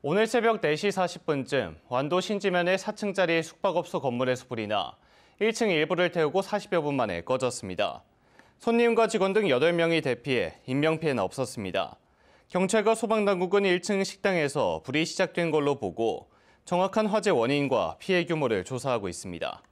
오늘 새벽 4시 40분쯤 완도 신지면의 4층짜리 숙박업소 건물에서 불이 나 1층 일부를 태우고 40여 분 만에 꺼졌습니다. 손님과 직원 등 8명이 대피해 인명피해는 없었습니다. 경찰과 소방당국은 1층 식당에서 불이 시작된 걸로 보고 정확한 화재 원인과 피해 규모를 조사하고 있습니다.